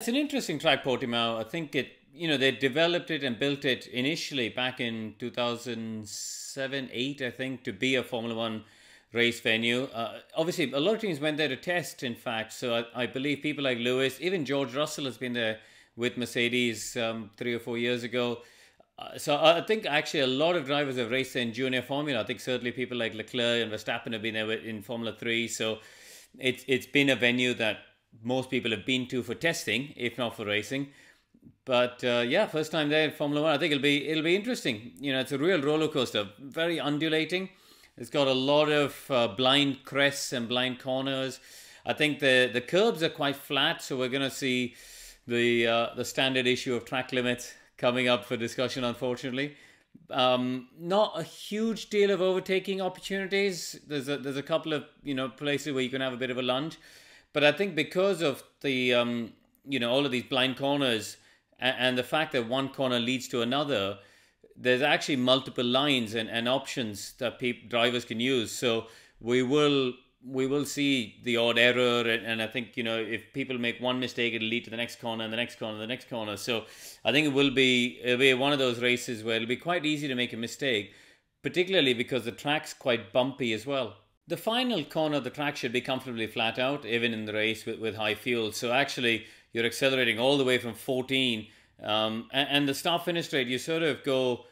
It's an interesting track, Portimao. I think it, you know, they developed it and built it initially back in 2007, 8, I think, to be a Formula One race venue. Uh, obviously, a lot of teams went there to test, in fact. So I, I, believe people like Lewis, even George Russell has been there with Mercedes um, three or four years ago. Uh, so I think actually a lot of drivers have raced in junior formula. I think certainly people like Leclerc and Verstappen have been there in Formula Three. So it's it's been a venue that most people have been to for testing, if not for racing. But uh, yeah, first time there in Formula One. I think it'll be it'll be interesting. You know, it's a real roller coaster, very undulating. It's got a lot of uh, blind crests and blind corners. I think the the curbs are quite flat, so we're going to see the uh, the standard issue of track limits coming up for discussion. Unfortunately, um, not a huge deal of overtaking opportunities. There's a there's a couple of you know places where you can have a bit of a lunge, but I think because of the um, you know all of these blind corners and, and the fact that one corner leads to another there's actually multiple lines and, and options that people, drivers can use. So we will we will see the odd error, and, and, I think you know if people make one mistake, it'll lead to the next corner, and the next corner, and the next corner. So I think it will be it'll be one of those races where it'll be quite easy to make a mistake, particularly because the track's quite bumpy as well. The final corner of the track should be comfortably flat out, even in the race with, with high fuel. So actually, you're accelerating all the way from 14 um, and, and, the start finish straight, you sort of go,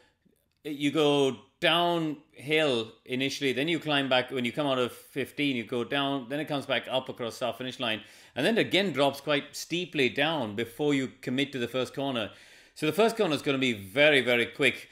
you go downhill initially, then you climb back. When you come out of 15, you go down, then it comes back up across start finish line, and then again drops quite steeply down before you commit to the first corner. So the first corner is going to be very, very quick.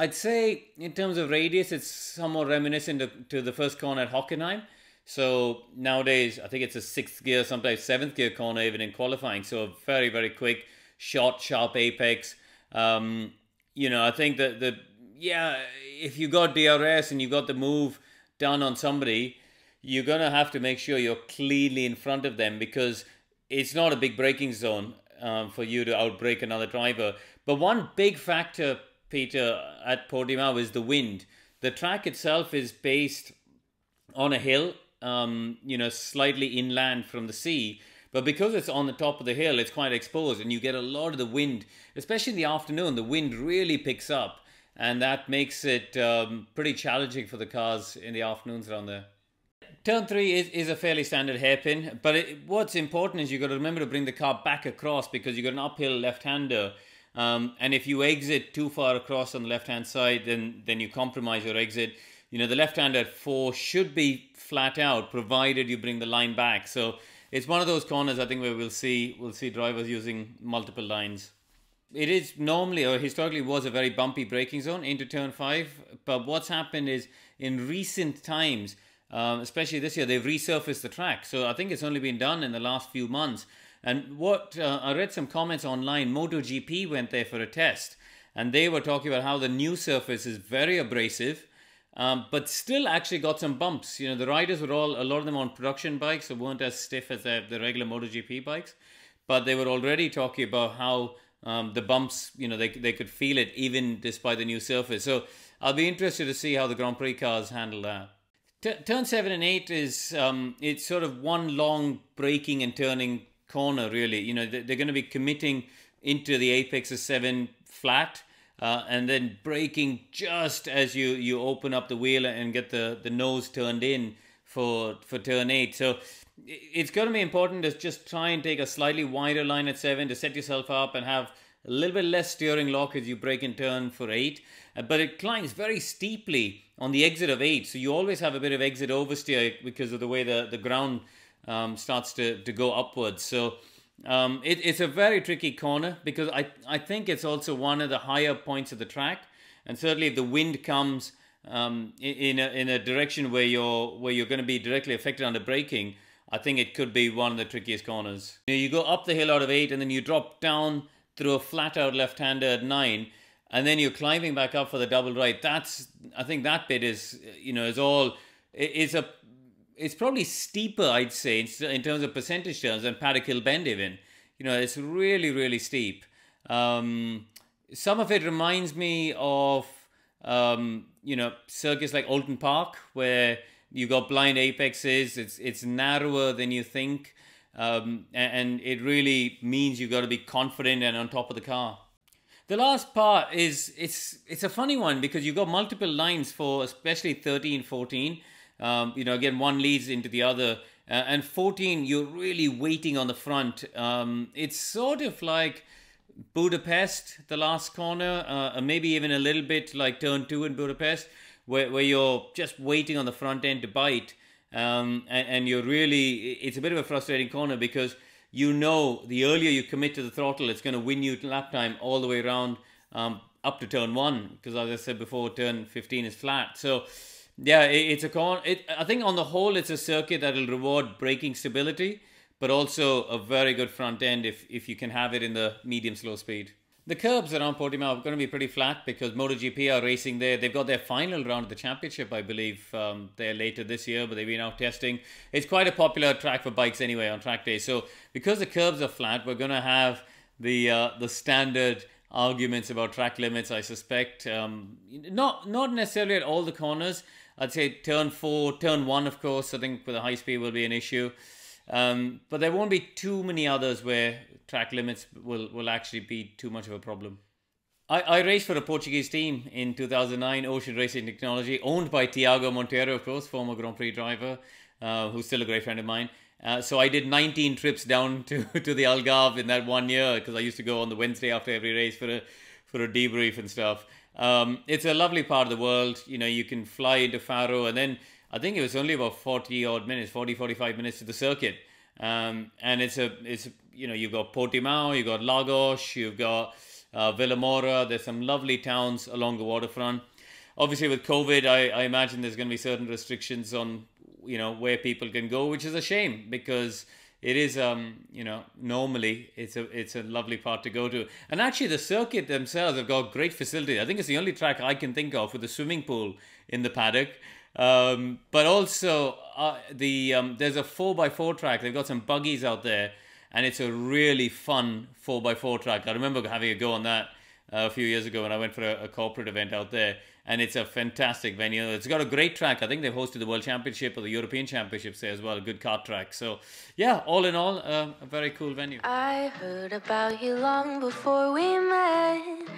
I'd say in terms of radius, it's somewhat reminiscent of, to the first corner at Hockenheim. So nowadays, I think it's a sixth gear, sometimes seventh gear corner, even in qualifying. So very, very quick short, sharp apex. Um, you know, I think that the yeah, if you got DRS and you got the move done on somebody, you're gonna have to make sure you're cleanly in front of them because it's not a big braking zone um, for you to outbrake another driver. But one big factor, Peter, at Portimao is the wind. The track itself is based on a hill, um, you know, slightly inland from the sea. But because it's on the top of the hill, it's quite exposed, and you get a lot of the wind, especially in the afternoon. The wind really picks up, and that makes it um, pretty challenging for the cars in the afternoons around there. Turn three is, is a fairly standard hairpin, but it, what's important is you've got to remember to bring the car back across because you've got an uphill left-hander. Um, and if you exit too far across on the left-hand side, then then you compromise your exit. You know the left-hander at four should be flat out, provided you bring the line back. So it's one of those corners I think where we'll see we'll see drivers using multiple lines. It is normally or historically was a very bumpy braking zone into turn five, but what's happened is in recent times, um, especially this year, they've resurfaced the track. So I think it's only been done in the last few months. And what uh, I read some comments online. MotoGP went there for a test, and they were talking about how the new surface is very abrasive um, but still actually got some bumps. You know, the riders were all, a lot of them on production bikes, so weren't as stiff as the, the regular MotoGP bikes. But they were already talking about how um, the bumps, you know, they, they could feel it even despite the new surface. So I'll be interested to see how the Grand Prix cars handle that. T- turn 7 and 8 is, um, it's sort of one long braking and turning corner, really. You know, they're, going to be committing into the apex of 7 flat uh, and then braking just as you, you open up the wheel and get the, the nose turned in for, for turn 8. So it's going to be important to just try and take a slightly wider line at 7 to set yourself up and have a little bit less steering lock as you brake in turn for 8. Uh, but it climbs very steeply on the exit of 8. So you always have a bit of exit oversteer because of the way the, the ground um, starts to, to go upwards. So um, it, it's a very tricky corner because I, I think it's also one of the higher points of the track. And certainly if the wind comes um, in, a, in a direction where you're, where you're going to be directly affected under braking, I think it could be one of the trickiest corners. You, know, you go up the hill out of 8 and then you drop down through a flat out left-hander at 9 and then you're climbing back up for the double right. That's, I think that bit is, you know, is all, it's a it's probably steeper, I'd say, in terms of percentage terms than Paddock Hill Bend even. You know, it's really, really steep. Um, some of it reminds me of, um, you know, circuits like Oulton Park, where you got blind apexes. It's it's narrower than you think. Um, and, and it really means you've got to be confident and on top of the car. The last part is it's it's a funny one because you've got multiple lines for especially 13, 14. Um, you know, again, one leads into the other. Uh, and 14, you're really waiting on the front. Um, it's sort of like Budapest, the last corner, uh, maybe even a little bit like turn two in Budapest, where, where you're just waiting on the front end to bite. Um, and, and you're really, it's a bit of a frustrating corner because you know the earlier you commit to the throttle, it's going to win you lap time all the way around um, up to turn one. Because as I said before, turn 15 is flat. So, yeah, it, it's a con. It, I think on the whole, it's a circuit that will reward braking stability but also a very good front end if, if you can have it in the medium slow speed. The curbs around Portimao are going to be pretty flat because MotoGP are racing there. They've got their final round of the championship, I believe, um, there later this year, but they've been out testing. It's quite a popular track for bikes anyway on track day. So because the curbs are flat, we're going to have the uh, the standard arguments about track limits. I suspect um, not not necessarily at all the corners. I'd say turn four, turn one, of course. I think with a high speed will be an issue. Um, but there won't be too many others where track limits will, will actually be too much of a problem. I, I raced for a Portuguese team in 2009, Ocean Racing Technology, owned by Tiago Monteiro, of course, former Grand Prix driver, uh, who's still a great friend of mine. Uh, so I did 19 trips down to, to the Algarve in that one year because I used to go on the Wednesday after every race for a for a debrief and stuff. Um, it's a lovely part of the world. You know, you can fly into Faro and then I think it was only about 40 odd minutes, 40, 45 minutes to the circuit. Um, and it's a, it's, you know, you've got Portimao, you've got Lagos, you've got uh, Vilamoura. There's some lovely towns along the waterfront. Obviously, with COVID, I, I imagine there's going to be certain restrictions on, you know, where people can go, which is a shame because it is um you know normally it's a it's a lovely part to go to and actually the circuit themselves have got great facilities i think it's the only track i can think of with a swimming pool in the paddock um, but also, uh, the um, there's a 4x4 track. They've got some buggies out there, and it's a really fun 4x4 track. I remember having a go on that uh, a few years ago when I went for a, a, corporate event out there, and it's a fantastic venue. It's got a great track. I think they've hosted the World Championship or the European Championships there as well. A good kart track. So, yeah, all in all, uh, a very cool venue. I heard about you long before we met.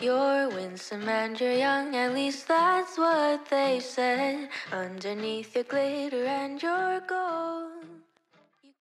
You're winsome and you're young, at least that's what they said. Underneath your glitter and your gold.